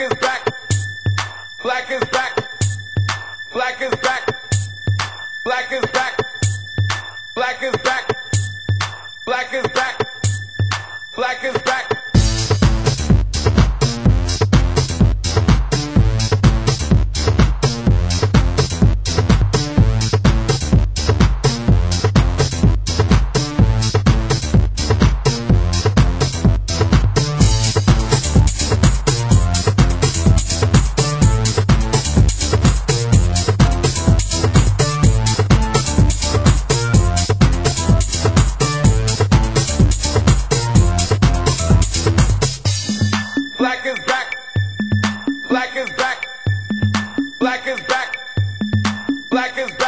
Black is back. Black is back. Black is back. Black is back. Black is back. Black is back. Black is back. Black is back. Black is back. Black is back. Black is back.